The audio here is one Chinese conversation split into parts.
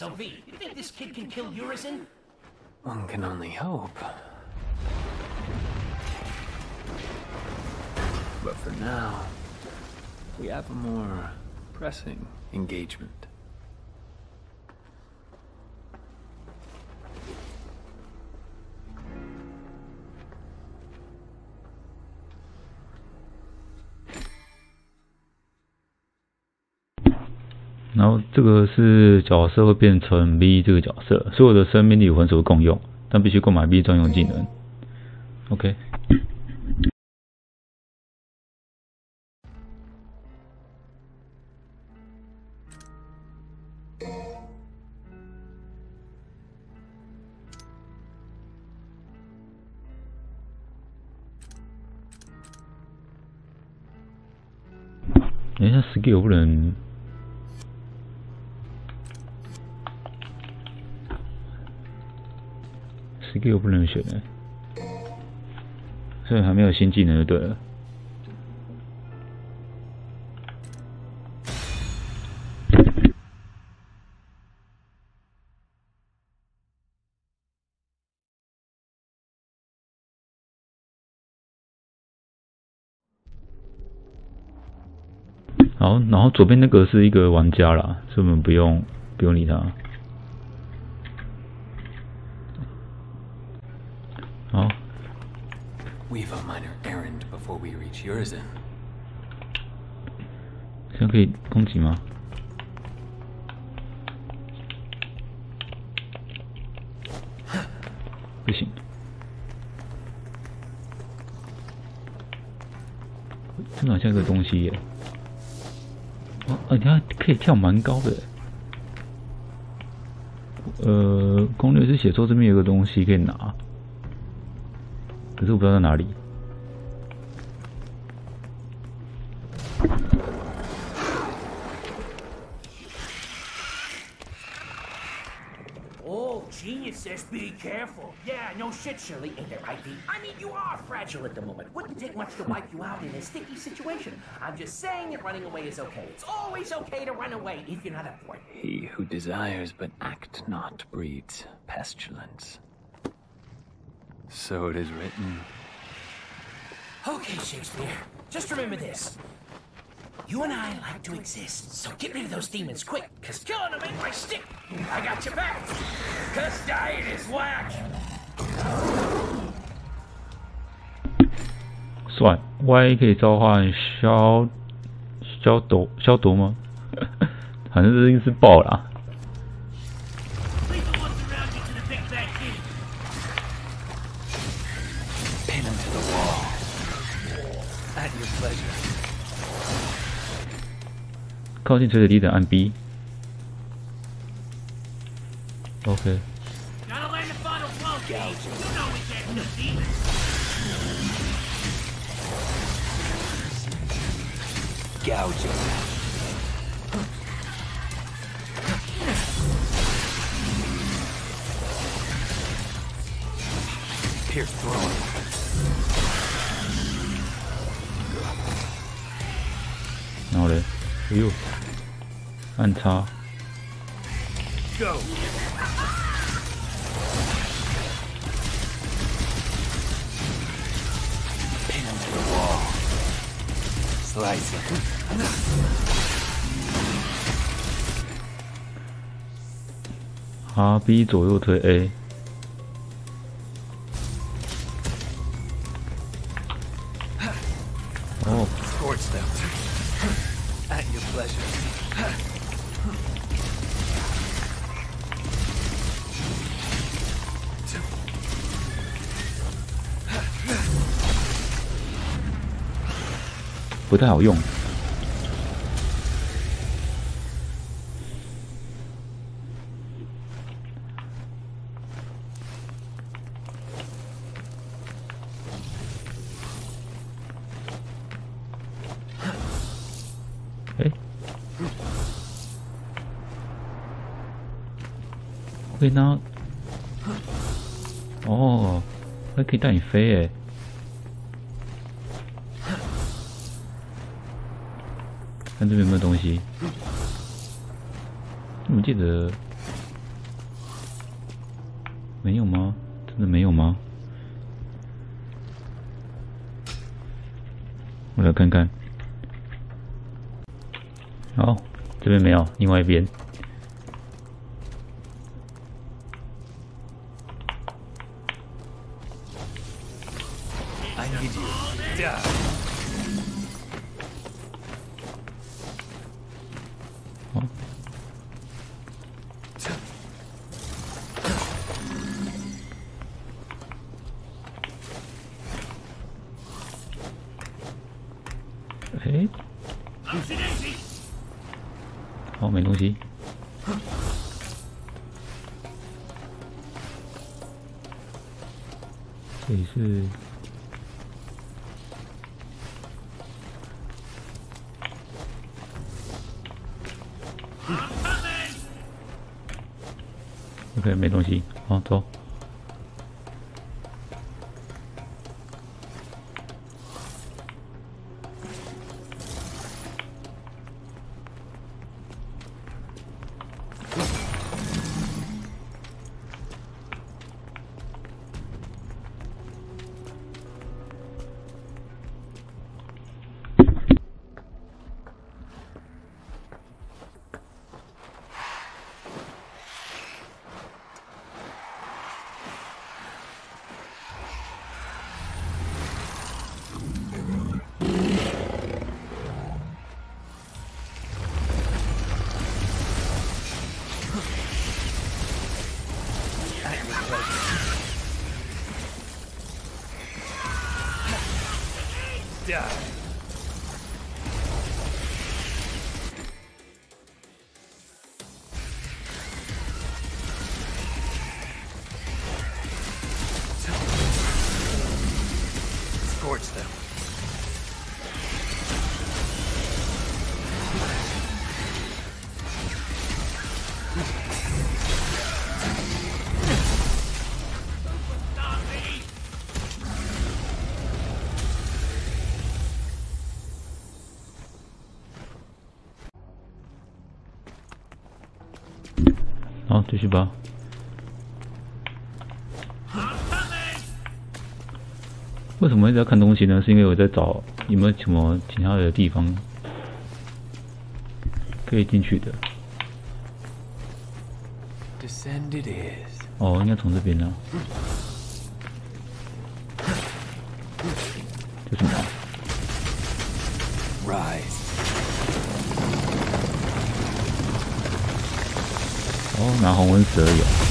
So V, you think this kid can kill Urizen? One can only hope. But for now, we have a more pressing engagement. 然后这个是角色会变成 V 这个角色，所有的生命力魂属共用，但必须购买 V 专用技能。OK。等一下，skill 不能。Skill 不能选的，所以还没有新技能就对了。好，然后左边那个是一个玩家啦，所以我们不用不用理他。好，We've a minor errand before we reach Urizen. 现在可以攻击吗？不行。这好像个东西耶。哦，啊，你看可以跳蛮高的。呃，攻略是写说这边有个东西可以拿，可是我不知道在哪里。 Oh, genius says be careful. Yeah, no shit, Shirley. Ain't that right, V? I mean, you are fragile at the moment. Wouldn't take much to wipe you out in a sticky situation. I'm just saying that running away is okay. It's always okay to run away if you're not up for it. He who desires but act not breeds pestilence. So it is written. Okay, Shakespeare. Just remember this. You and I like to exist, so get rid of those demons quick, cause killing them ain't my stick. I got your back. Cause dying is whack. 算 Y 可以召唤消消毒消毒吗？反正这应该是爆啦。 靠近垂直敌人按 B。OK，Gotta land the final blow, Gage. You know we can't kill demons. Gouge him. Pierce through him. 然后暗插。R B 左右推 A。太好用。哎，可以拿，哦，还可以带你飞诶。看这边有没有东西。怎么记得没有吗？真的没有吗？我来看看。好，这边没有，另外一边。哎，好，没东西。这里是。OK，没东西，好走。为什么一直在看东西呢？是因为我在找有没有什么其他的地方可以进去的。哦，应该从这边呢。这什么？哦，拿红纹蛇有。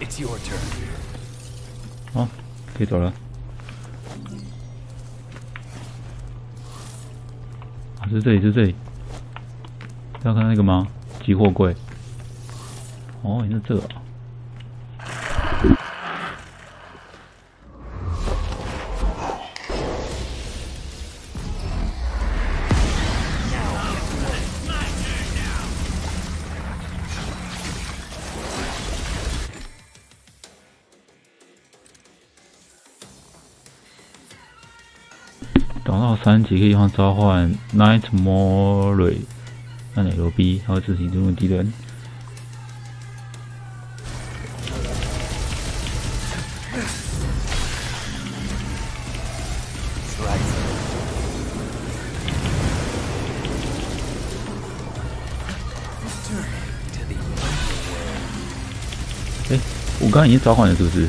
It's your turn. 好，可以走了。啊，是这里，是这里。要看那个吗？集货柜。哦，原来这个。到三级可以用召唤 Nightmare，按 L B，然后自行进入敌人。哎，我刚刚已经召唤了，是不是？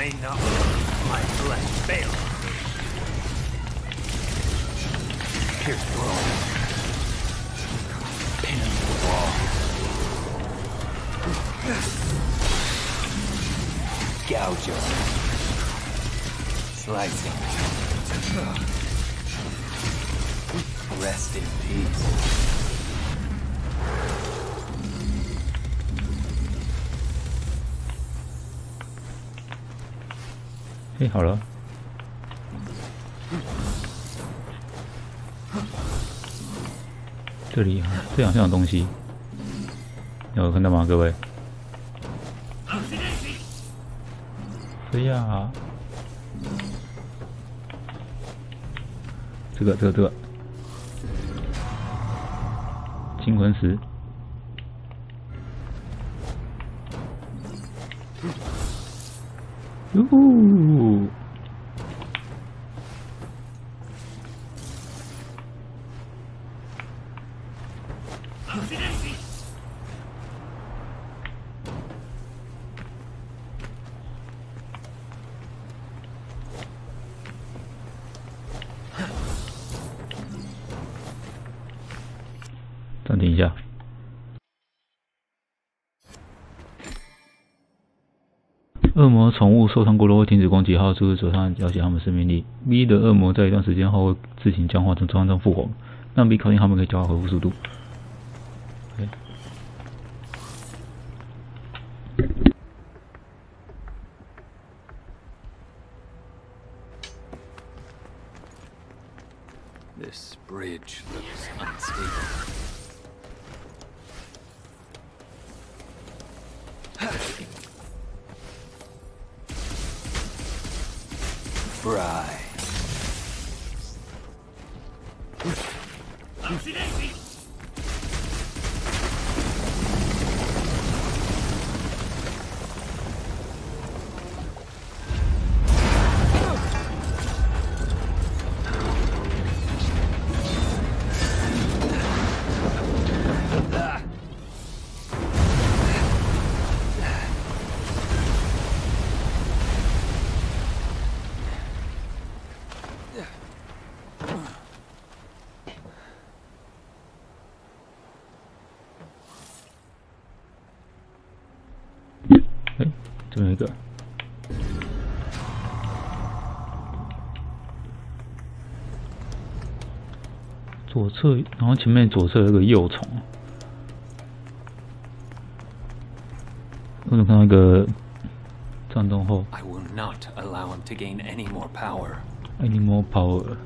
May not my flesh fail. Pierce the wall. Pin the wall. Gouge him. Slicing. Rest in peace. 哎，好了，这里这好像有东西，有看到吗，各位？飞呀！这个这个这个金魂石。呜呼！暂停一下。恶魔宠物受伤过多会停止攻击，还有就是手上了解他们生命力。V 的恶魔在一段时间后会自行僵化，从状态中复活。让 V 靠近他们可以加快恢复速度。Bridge looks unstable. Fry. 侧，然后前面左侧有个幼虫。我怎么看到一个战斗后 I will not allow him to gain any more power. Any more power？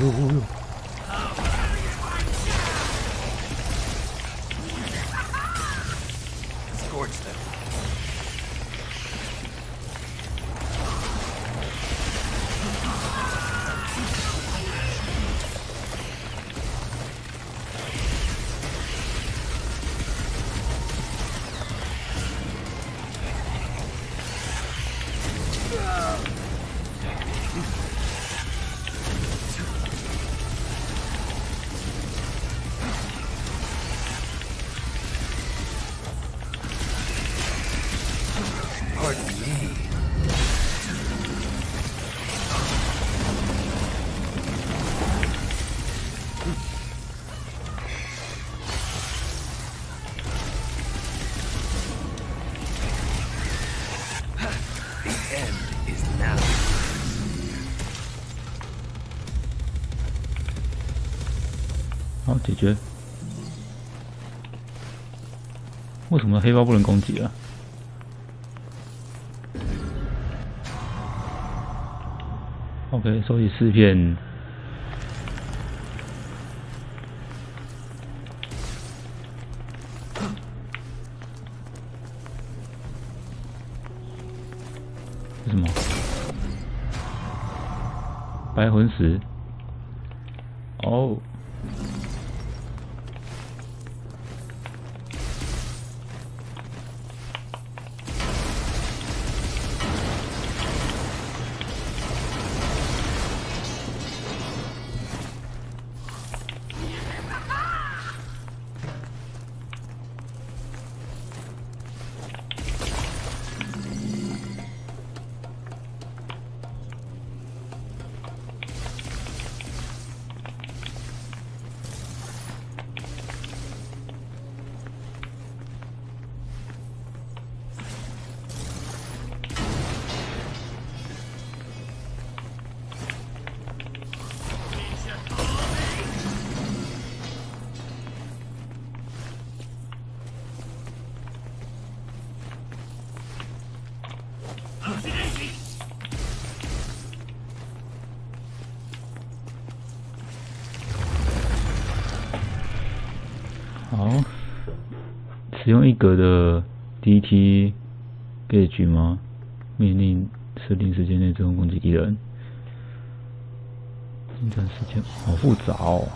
哟哟哟！Scorch 解决。为什么黑豹不能攻击啊？OK，收集四片。是什么？白魂石。使用一格的 DT gauge 吗？命令设定时间内自动攻击敌人。这段时间好复杂哦。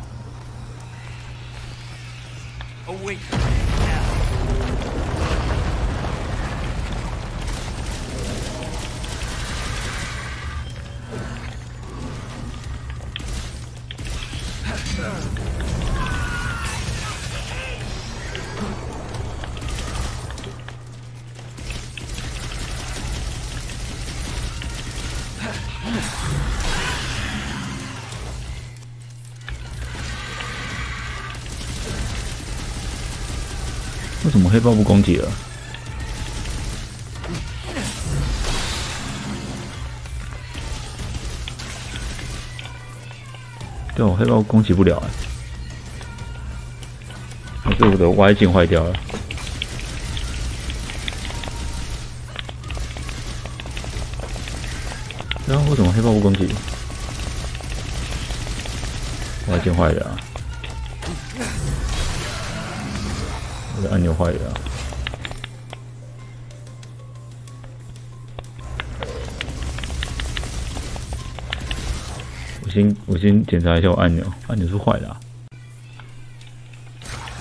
为什么黑豹不攻击了？对，我黑豹攻击不了哎，还是我的 Y 键坏掉了。然后为什么黑豹不攻击？Y 键坏了。我这个按钮坏了。我先我先检查一下我按钮，按钮是坏的啊，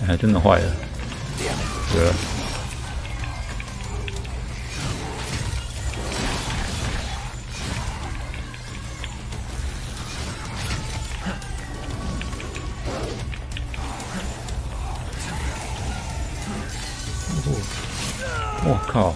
还真的坏了，对。我靠！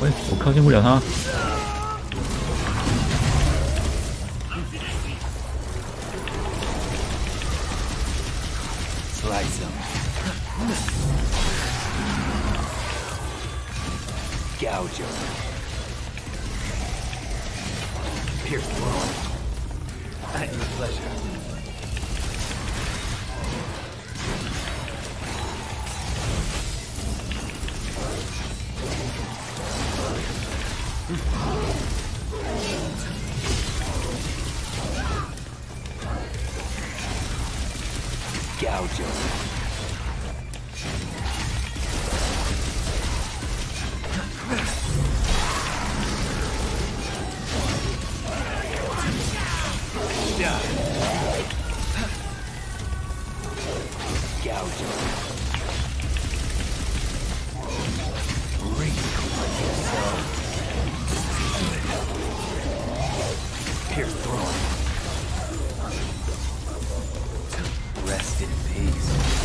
喂，我靠近不了他。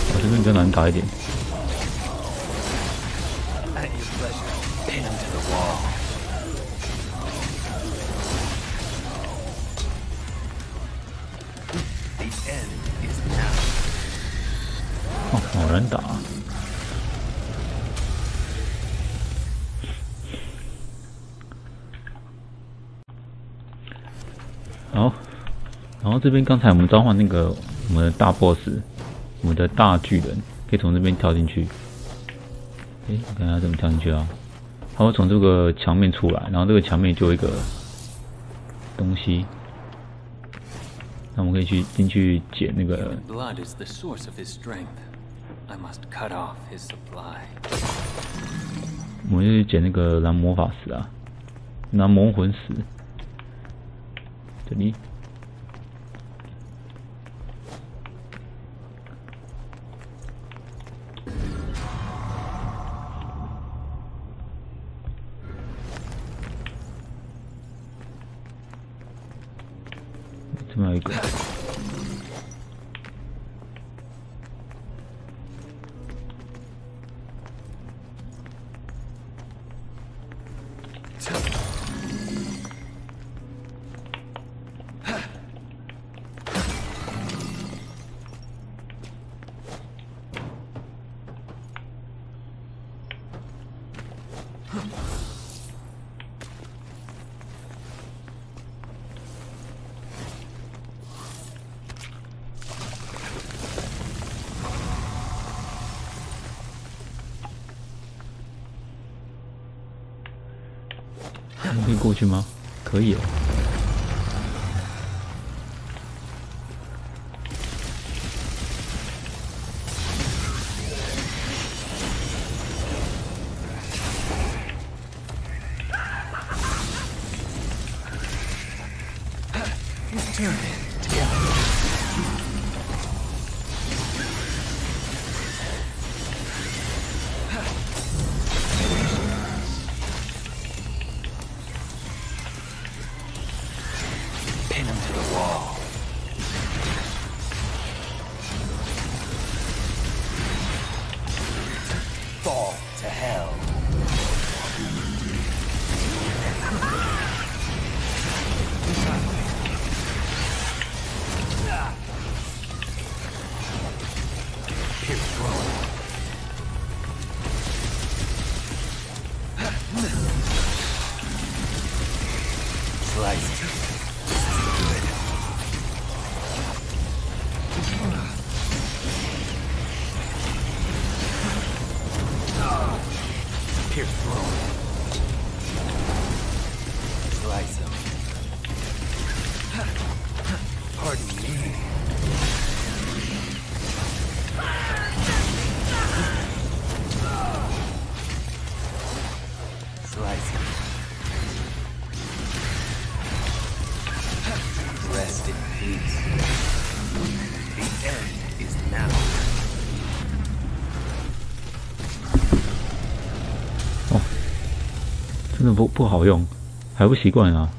我这边比较难打一点。好难打。好，然后这边刚才我们召唤那个我们的大 boss，我们的大巨人，可以从这边跳进去。哎，看他怎么跳进去啊？他会从这个墙面出来，然后这个墙面就有一个东西，那我们可以去进去捡那个。I must cut off his supply. 我们就去捡那个蓝魔法石啊，蓝魔魂石。这里。可以过去吗？可以。不不好用，还不习惯啊。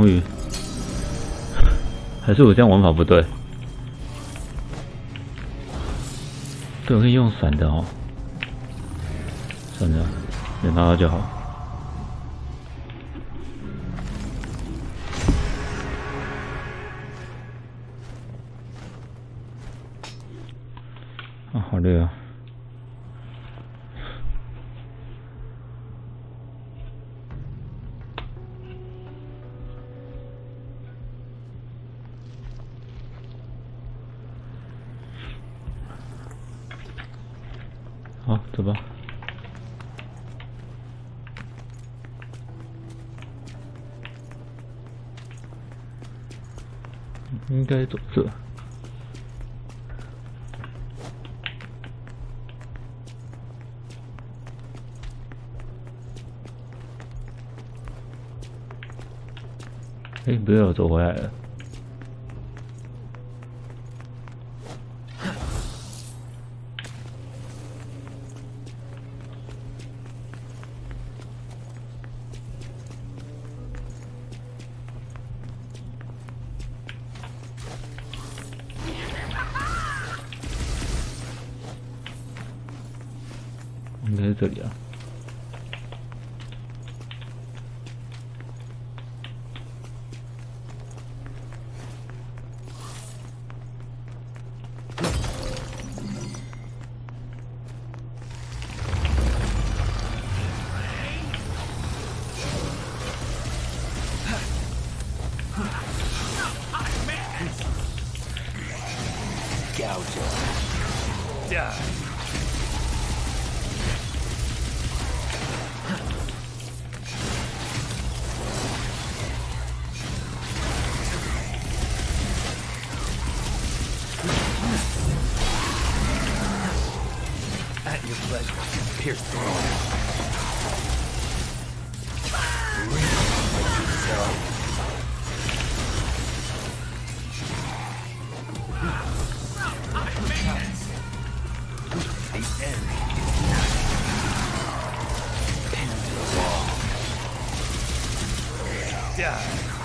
终于，还是我这样玩法不对。对，我可以用闪的哦。算了，能拿到就好。走吧。应该走这。哎，不要走回来了。you're. Yeah.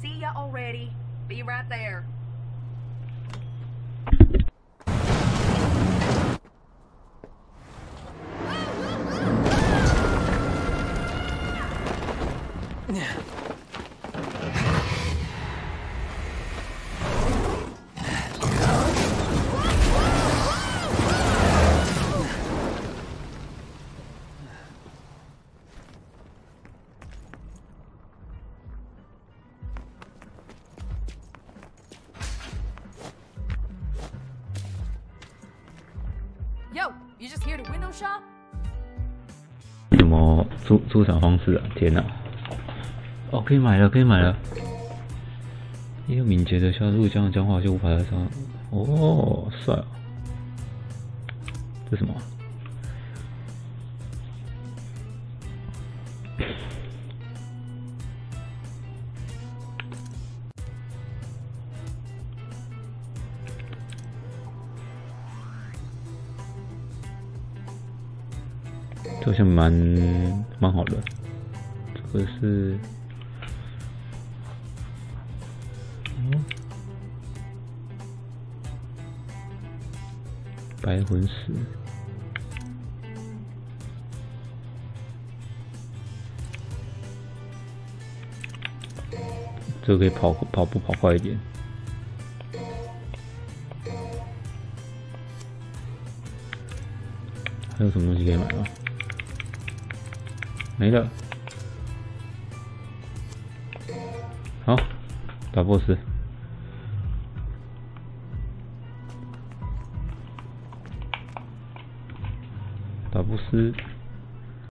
See ya already. Be right there. Yo, 出场方式啊？天哪！哦，可以买了，可以买了。因为敏捷的下入将僵化就无法来上。哦，帅哦！这什么这好像蛮蛮好的。这个是，哦，白魂石。这个可以跑跑步跑快一点。还有什么东西可以买吗？没了。好，打 BOSS。打 boss。